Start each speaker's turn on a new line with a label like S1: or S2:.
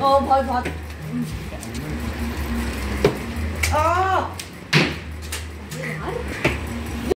S1: 哦我跑
S2: 一跑嗯。